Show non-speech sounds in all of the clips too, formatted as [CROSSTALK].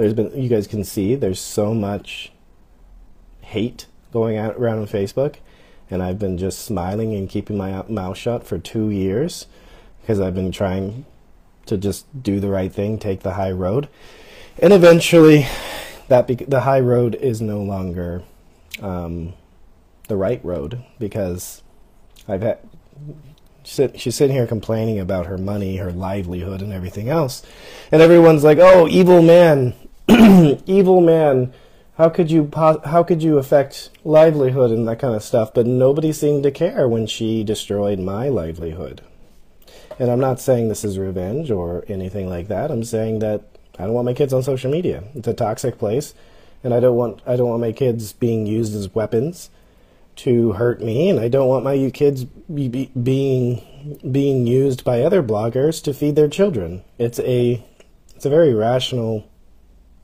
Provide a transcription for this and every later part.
there's been you guys can see there's so much hate going out around on Facebook, and I've been just smiling and keeping my mouth shut for two years because I've been trying to just do the right thing, take the high road, and eventually, that the high road is no longer um, the right road because I've had sit, she's sitting here complaining about her money, her livelihood, and everything else, and everyone's like, "Oh, evil man, [CLEARS THROAT] evil man." How could you how could you affect livelihood and that kind of stuff? But nobody seemed to care when she destroyed my livelihood. And I'm not saying this is revenge or anything like that. I'm saying that I don't want my kids on social media. It's a toxic place, and I don't want I don't want my kids being used as weapons to hurt me, and I don't want my kids be, be, being being used by other bloggers to feed their children. It's a it's a very rational,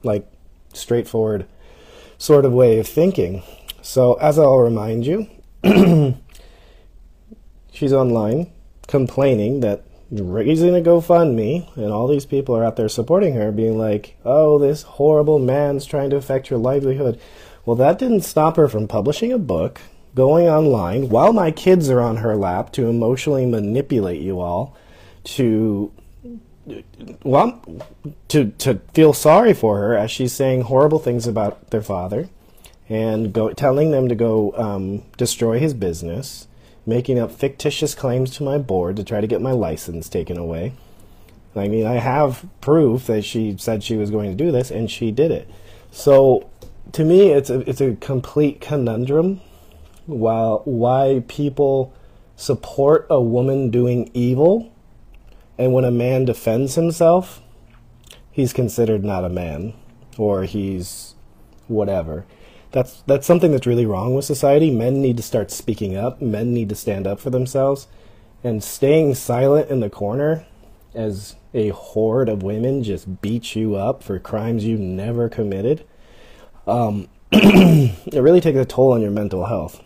like straightforward sort of way of thinking. So as I'll remind you, [CLEARS THROAT] she's online complaining that raising a GoFundMe, and all these people are out there supporting her, being like, oh, this horrible man's trying to affect your livelihood. Well, that didn't stop her from publishing a book, going online, while my kids are on her lap to emotionally manipulate you all, to well, to to feel sorry for her as she's saying horrible things about their father, and go telling them to go um, destroy his business, making up fictitious claims to my board to try to get my license taken away. I mean, I have proof that she said she was going to do this, and she did it. So, to me, it's a it's a complete conundrum. While why people support a woman doing evil, and when a man defends himself, he's considered not a man, or he's whatever that's that's something that's really wrong with society. Men need to start speaking up. Men need to stand up for themselves, and staying silent in the corner as a horde of women just beat you up for crimes you never committed. Um, [CLEARS THROAT] it really takes a toll on your mental health.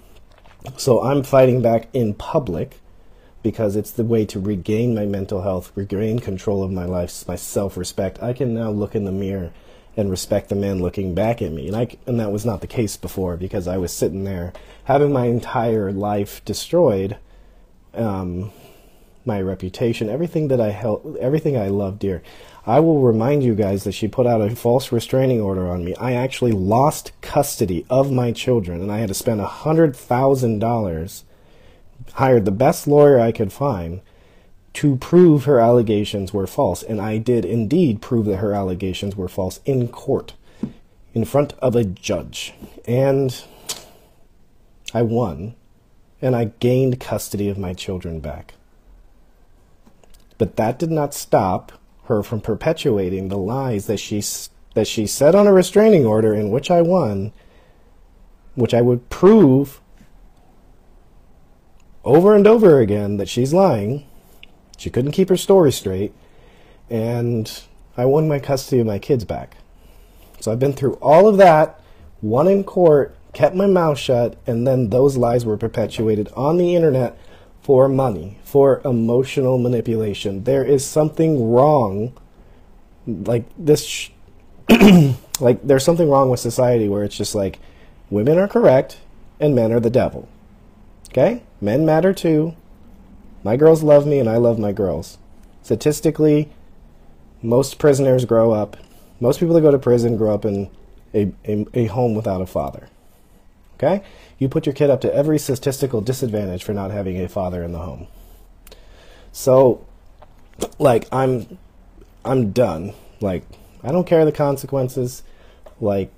So I'm fighting back in public because it's the way to regain my mental health, regain control of my life, my self respect. I can now look in the mirror and respect the man looking back at me. And I and that was not the case before because I was sitting there having my entire life destroyed, um, my reputation, everything that I held, everything I loved dear. I will remind you guys that she put out a false restraining order on me. I actually lost custody of my children, and I had to spend a hundred thousand dollars, hired the best lawyer I could find to prove her allegations were false. And I did indeed prove that her allegations were false in court, in front of a judge. And I won, and I gained custody of my children back. But that did not stop her from perpetuating the lies that she, that she said on a restraining order in which I won, which I would prove over and over again that she's lying she couldn't keep her story straight, and I won my custody of my kids back. So I've been through all of that, won in court, kept my mouth shut, and then those lies were perpetuated on the internet for money, for emotional manipulation. There is something wrong, like this, [CLEARS THROAT] like there's something wrong with society where it's just like women are correct and men are the devil. Okay? Men matter too. My girls love me and I love my girls. Statistically, most prisoners grow up, most people that go to prison grow up in a, a, a, home without a father. Okay? You put your kid up to every statistical disadvantage for not having a father in the home. So, like, I'm, I'm done. Like, I don't care the consequences. Like,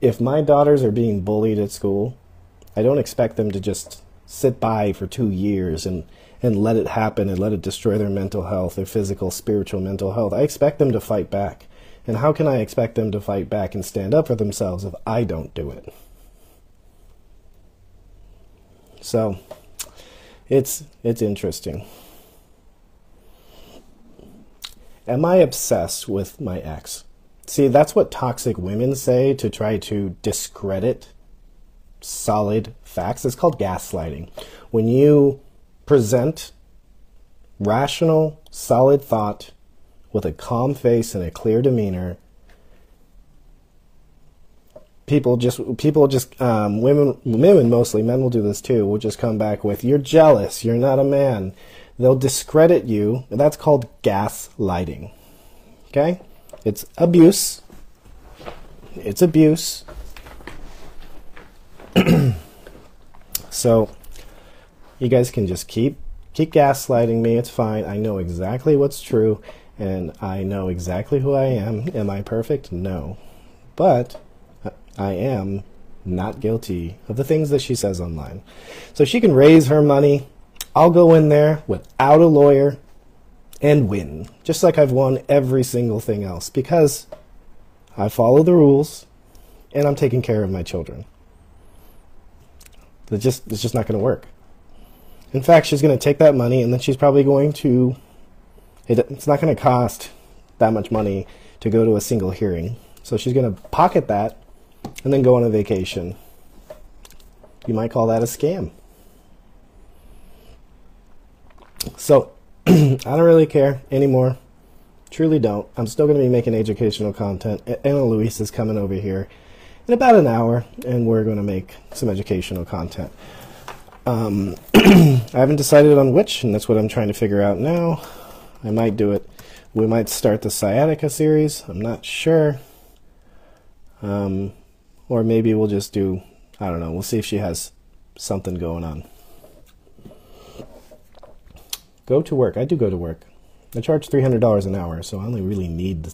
if my daughters are being bullied at school, I don't expect them to just sit by for two years and and let it happen and let it destroy their mental health, their physical, spiritual, mental health. I expect them to fight back. And how can I expect them to fight back and stand up for themselves if I don't do it? So, it's it's interesting. Am I obsessed with my ex? See, that's what toxic women say to try to discredit solid facts. It's called gaslighting. When you present rational, solid thought with a calm face and a clear demeanor, people just people just um, women women mostly men will do this too. Will just come back with you're jealous, you're not a man. They'll discredit you. That's called gaslighting. Okay, it's abuse. It's abuse. [CLEARS THROAT] so you guys can just keep keep gaslighting me. It's fine. I know exactly what's true and I know exactly who I am. Am I perfect? No. But uh, I am not guilty of the things that she says online. So she can raise her money. I'll go in there without a lawyer and win, just like I've won every single thing else because I follow the rules and I'm taking care of my children. It's just, it's just not going to work. In fact, she's going to take that money and then she's probably going to, it, it's not going to cost that much money to go to a single hearing. So she's going to pocket that and then go on a vacation. You might call that a scam. So [CLEARS THROAT] I don't really care anymore. Truly don't. I'm still going to be making educational content. Anna Louise is coming over here in about an hour, and we're going to make some educational content. Um, [CLEARS THROAT] I haven't decided on which, and that's what I'm trying to figure out now. I might do it. We might start the sciatica series. I'm not sure. Um, or maybe we'll just do, I don't know, we'll see if she has something going on. Go to work. I do go to work. I charge $300 an hour, so I only really need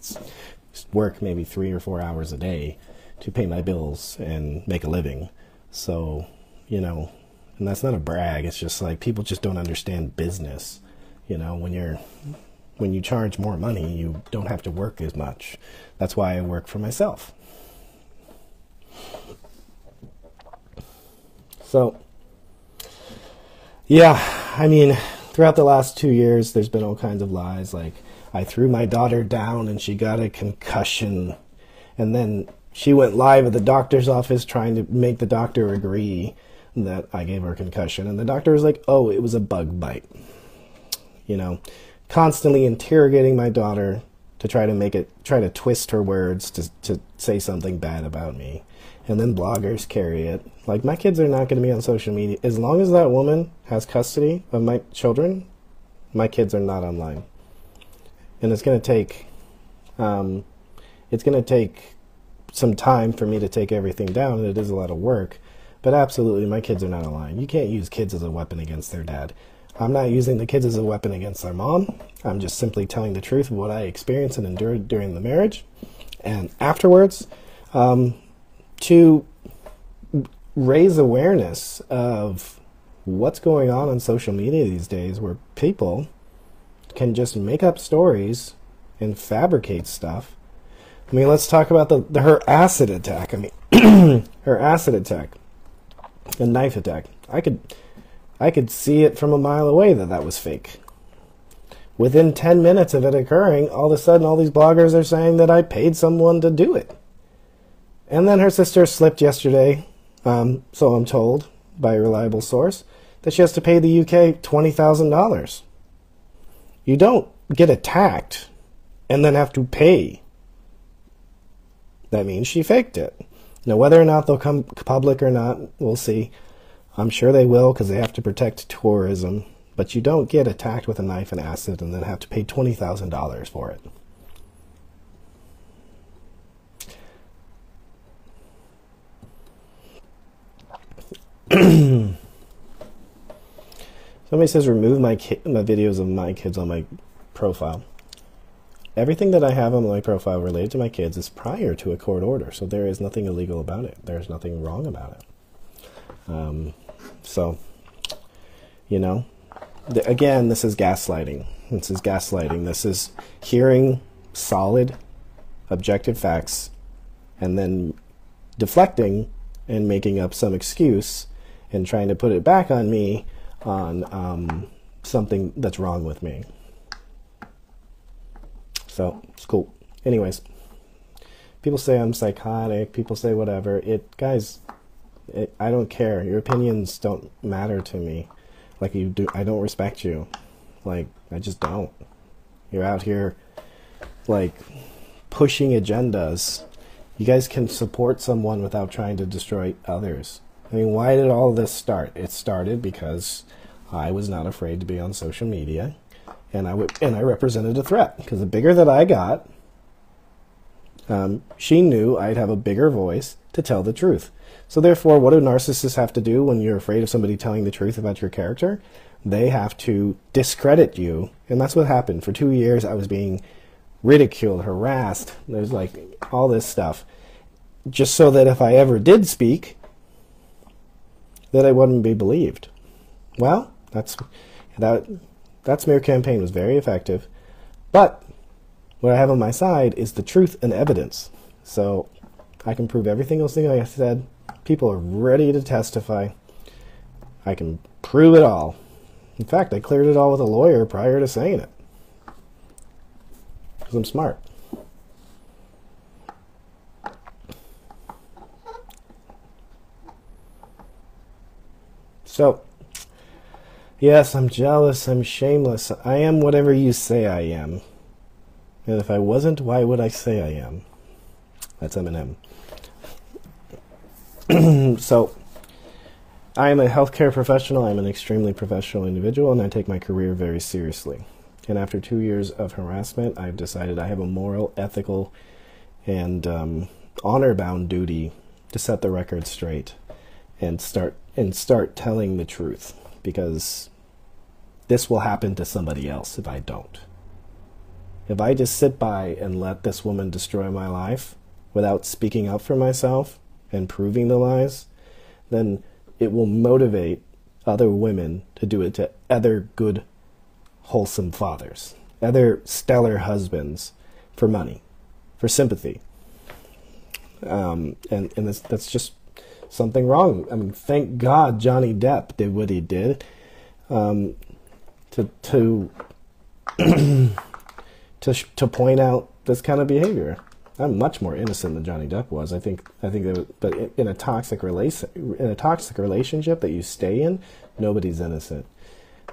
work maybe three or four hours a day to pay my bills and make a living. So, you know, and that's not a brag. It's just like people just don't understand business. You know, when you're when you charge more money, you don't have to work as much. That's why I work for myself. So, yeah, I mean, throughout the last two years, there's been all kinds of lies. Like, I threw my daughter down and she got a concussion. And then she went live at the doctor's office trying to make the doctor agree that I gave her a concussion. And the doctor was like, oh, it was a bug bite. You know, constantly interrogating my daughter to try to make it, try to twist her words to, to say something bad about me and then bloggers carry it. Like my kids are not going to be on social media as long as that woman has custody of my children. My kids are not online, and it's going to take, um, it's going to take some time for me to take everything down. And it is a lot of work, but absolutely, my kids are not online. You can't use kids as a weapon against their dad. I'm not using the kids as a weapon against their mom. I'm just simply telling the truth of what I experienced and endured during the marriage, and afterwards. Um, to raise awareness of what's going on on social media these days where people can just make up stories and fabricate stuff. I mean, let's talk about the, the her acid attack. I mean, [CLEARS THROAT] her acid attack, the knife attack. I could I could see it from a mile away that that was fake. Within 10 minutes of it occurring, all of a sudden all these bloggers are saying that I paid someone to do it. And then her sister slipped yesterday, um, so I'm told by a reliable source, that she has to pay the UK $20,000. You don't get attacked and then have to pay. That means she faked it. Now, whether or not they'll come public or not, we'll see. I'm sure they will because they have to protect tourism. But you don't get attacked with a knife and acid and then have to pay $20,000 for it. [CLEARS THROAT] Somebody says remove my ki- my videos of my kids on my profile. Everything that I have on my profile related to my kids is prior to a court order, so there is nothing illegal about it. There's nothing wrong about it. Um, so, you know, th- again, this is gaslighting. This is gaslighting. This is hearing solid, objective facts and then deflecting and making up some excuse and trying to put it back on me on um, something that's wrong with me. So it's cool. Anyways, people say I'm psychotic. People say whatever. It, guys, it, I don't care. Your opinions don't matter to me. Like you do, I don't respect you. Like I just don't. You're out here, like pushing agendas You guys can support someone without trying to destroy others. I mean, why did all this start? It started because I was not afraid to be on social media, and I would, and I represented a threat. Because the bigger that I got, um, she knew I'd have a bigger voice to tell the truth. So therefore, what do narcissists have to do when you're afraid of somebody telling the truth about your character? They have to discredit you, and that's what happened. For two years, I was being ridiculed, harassed. There's like all this stuff, just so that if I ever did speak, that I wouldn't be believed. Well, that's that that smear campaign was very effective, but what I have on my side is the truth and evidence. So I can prove every single thing I said. People are ready to testify. I can prove it all. In fact, I cleared it all with a lawyer prior to saying it. Because I'm smart. So, yes, I'm jealous, I'm shameless. I am whatever you say I am. And if I wasn't, why would I say I am? That's Eminem. [CLEARS THROAT] so, I am a healthcare professional. I'm an extremely professional individual, and I take my career very seriously. And after two years of harassment, I've decided I have a moral, ethical, and um, honor bound duty to set the record straight and start and start telling the truth because this will happen to somebody else if I don't. If I just sit by and let this woman destroy my life without speaking up for myself and proving the lies, then it will motivate other women to do it to other good, wholesome fathers, other stellar husbands for money, for sympathy. Um, and and that's, that's just something wrong. I mean, thank God Johnny Depp did what he did um, to to [CLEARS THROAT] to to point out this kind of behavior. I'm much more innocent than Johnny Depp was. I think I think that, but in a toxic relation in a toxic relationship that you stay in, nobody's innocent.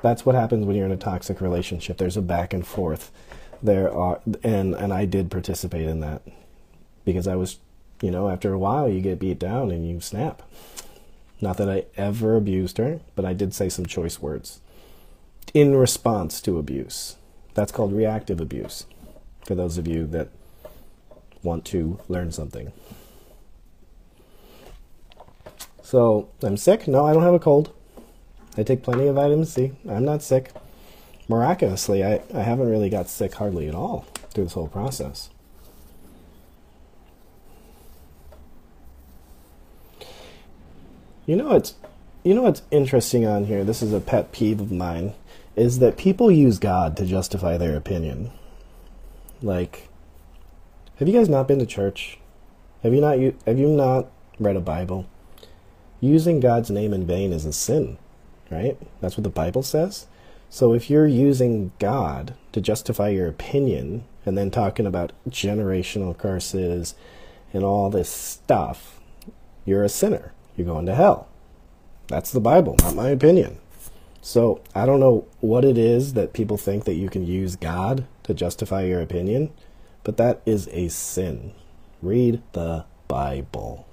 That's what happens when you're in a toxic relationship. There's a back and forth. There are and and I did participate in that because I was you know, after a while you get beat down and you snap. Not that I ever abused her, but I did say some choice words in response to abuse. That's called reactive abuse, for those of you that want to learn something. So, I'm sick? No, I don't have a cold. I take plenty of vitamin C. I'm not sick. Miraculously, I, I haven't really got sick hardly at all through this whole process. You know what's you know what's interesting on here? This is a pet peeve of mine, is that people use God to justify their opinion. Like, have you guys not been to church? Have you not have you not read a Bible? Using God's name in vain is a sin, right? That's what the Bible says. So if you're using God to justify your opinion and then talking about generational curses and all this stuff, you're a sinner you're going to hell. That's the Bible, not my opinion. So I don't know what it is that people think that you can use God to justify your opinion, but that is a sin. Read the Bible.